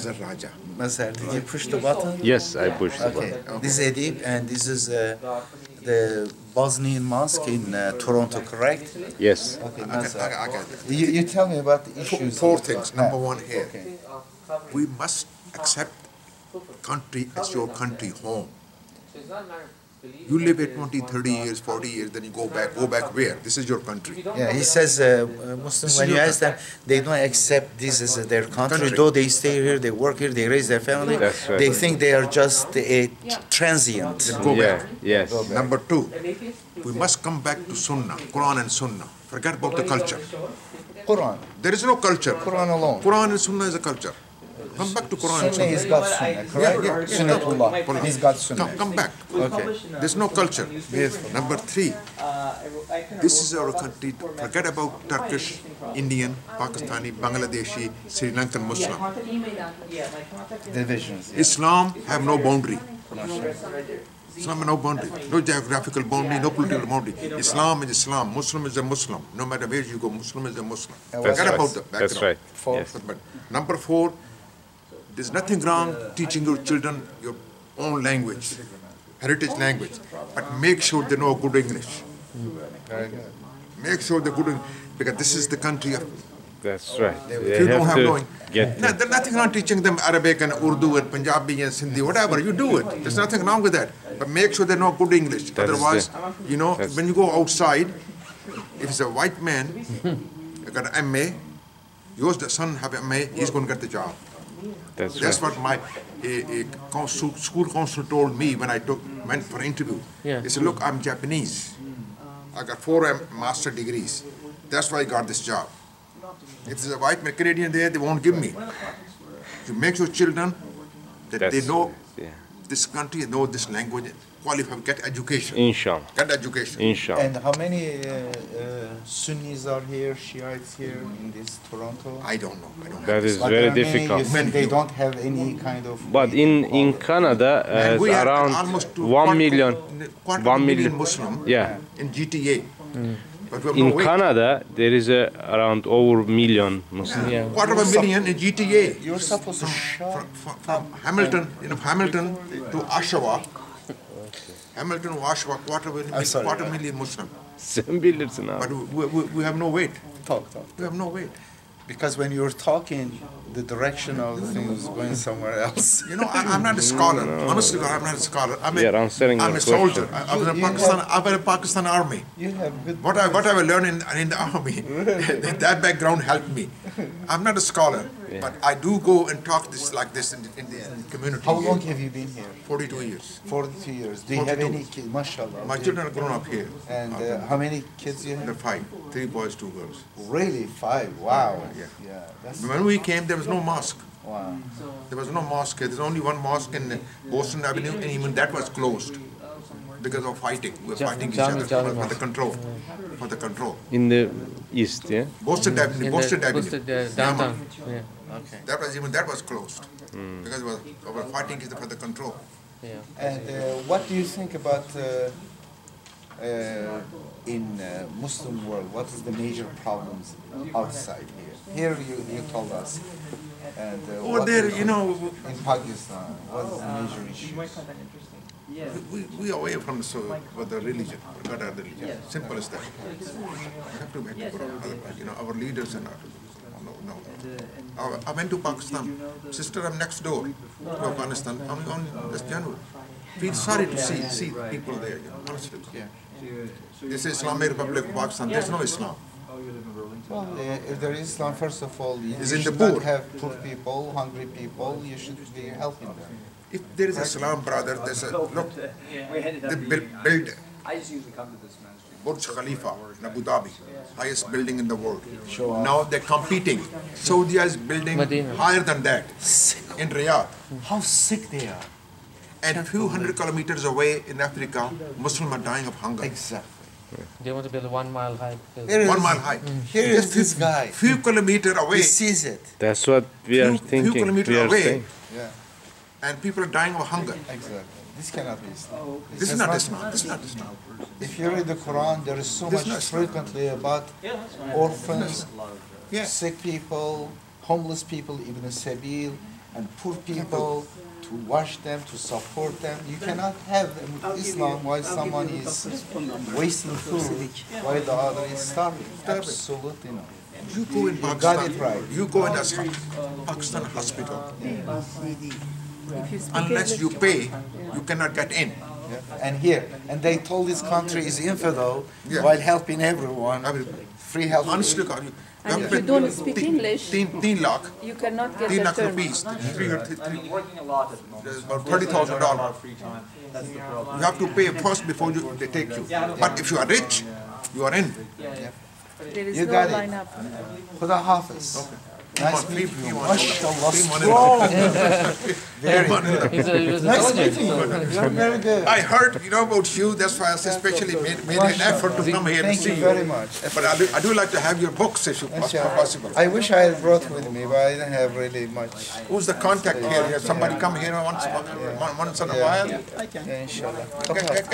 Mazhar Raja. Mazhar, did you push the button? Yes, I pushed the button. Okay, this is Edip, and this is uh, the Bosnian mosque in uh, Toronto, correct? Yes. Okay, I, Mazhar. I, I got. You, you tell me about the Four, issues. four things. Number one here, Okay. we must accept country as your country home. You live here 20, 30 years, 40 years, then you go back. Go back where? This is your country. Yeah, he says uh, Muslims, when you ask them, they don't accept this as their country, Country. though they stay here, they work here, they raise their family. That's right. They think they are just a transient. Go Yeah, back. yes. Number two, we must come back to Sunnah, Quran and Sunnah. Forget about the culture. Quran, There is no culture. Quran alone. Quran and Sunnah is a culture. Come back to Quran and Sunnah, he's Sunnah. got Sunnah, correct? Yeah, yeah. Sunnatullah, he's got Come, Sunnah. come back. Okay. There's no culture. Number three, this is our country. Forget about Turkish, Indian, Pakistani, Bangladeshi, Sri Lankan Muslim. Divisions. yeah. Islam have no boundary. Islam have no boundary, no geographical boundary, no political boundary. Islam is Islam. Muslim is a Muslim. No matter where you go, Muslim is a Muslim. That's Forget right. about the background. That's background. right. Four. Yes. Number four, there's nothing wrong teaching your children your own language, heritage language, but make sure they know good English. Good. Make sure they're good, because this is the country of. That's right. If They you don't have knowing, get no, there's nothing wrong teaching them Arabic and Urdu and Punjabi and Sindhi, whatever. You do it. There's nothing wrong with that. But make sure they know good English. That Otherwise, you know, when you go outside, if it's a white man, you got an MA, yours the son have an MA, he's going to get the job. That's That's right. what my eh, counsel, school counselor told me when I took went for interview. Yeah. He said, "Look, I'm Japanese. I got four master degrees. That's why I got this job. If there's a white Canadian there, they won't give me. You make your children that they know yeah. this country, know this language, qualify, get education, Inshallah. get education. Inshallah. And how many uh, uh, Sunnis are here, Shiites here in this Toronto? I don't know. I don't That have is this. But very there are many, difficult. You they don't have any kind of. But in, in Canada, uh, And it's have around almost two- 1 quarter- million. quarter one million million. Muslim Yeah. in GTA. But In no. Canada, there is a, around over million Muslims. Quarter of a million in GTA. You're supposed to shut From, from, from Hamilton, you know, Hamilton to Oshawa. Hamilton to Oshawa, quarter of million, sorry. quarter million Muslim. Sen bilirsin. But we, we, we have no weight. talk, talk. We have no weight. Because when you're talking, the direction of the thing is going somewhere else. You know, I, I'm not a scholar. Honestly, I'm not a scholar. I'm a, We are answering I'm a soldier. question. I, I was in You- you Pakistan. have- I was in Pakistan Army. You have good. What I what I learned in, in the army, that background helped me. I'm not a scholar, but I do go and talk this like this in, the- in, the, in the community. How long have you been here? 42 years. 42 years. Do you have any kids? Mashallah. My children are grown up here. And uh, how many kids you They're five, three boys, two girls. Really? Five? Wow. Yeah. Yeah. That's When we came, there was no mosque. wow. There was no mosque. There's only one mosque in Boston Avenue, and even that was closed because of fighting. We were fighting each other for, for the control, for the control. In the east, yeah? Boston Avenue, In Boston the, Avenue. Boston, uh, Yeah, downtown. Yeah. Okay. That was even that was closed because it was, we were fighting is for the control. Yeah. And uh, what do you think about uh, uh, in uh, Muslim world? What is the major problems outside here? Here you, you told us. And uh, Over what there, is- you know, in Pakistan, what is the major issue? We, we are away from the, so, with the religion, forgot our religion. Simple as that. We have to make it grow. Otherwise, you know, our leaders are not. No, no. I, I went to Pakistan. Sister, I'm next door to Afghanistan. I'm on this January. Feel sorry to see see people there. You know, honestly. Yeah. This is Islamic Republic of Pakistan. There's no Islam. Well, uh, if there is Islam, first of all, you Is in should the not have poor people, hungry people. You should be helping them. If there is a Islam, brother, there's a look. They build, build I just usually come to this ministry. Burj Khalifa in Abu Dhabi, highest building in the world. Show. Now they're competing. Saudi is building Medina. higher than that in Riyadh. How sick they are. And a few hundred kilometers away in Africa, Muslims are dying of hunger. Exactly. They want to build a one mile high building. One mile high. Mm. Here is Just this few- guy. Few kilometer away, He sees it. That's what we are Few- few thinking. kilometer We are away. saying. Yeah, and people are dying of hunger. exactly. This cannot be Islam. This is not Islam. This is not Islam. If you read the Quran, there is so This much is frequently about orphans, Yeah. sick people, homeless people, ibn as-sabil, and poor people, to wash them, to support them. You cannot have in Islam while someone is wasting food, while the other is starving. Absolutely not. You go in got Pakistan, it right. you go in a s- Pakistan hospital, If you speak unless you pay, you cannot get in. Yeah. And here, and they told this country is infidel Yeah. while helping everyone. Everybody. Free health. Honest to God, you. And if you don't speak English, Teen, teen lakh, you cannot get teen the lakh rupees, three, or three, I'm working a lot at the moment. About $30,000. A lot of free time. That's the problem. you have to pay first before you, they take you. But if you are rich, you are in. There is You no got it. lineup. Khuda Hafiz. Nice meeting you. months. Mashallah, Three strong. Very He's a, he Nice meeting you. You're very good. I heard, you know, about you, that's why I especially made, made an effort to come here and see you you. very much. But I do, I do like to have your books if you pos- possible. I wish I had brought with me, but I didn't have really much. Who's the contact here? Somebody come here once, once in a while? I Yeah, inshallah. Get- get-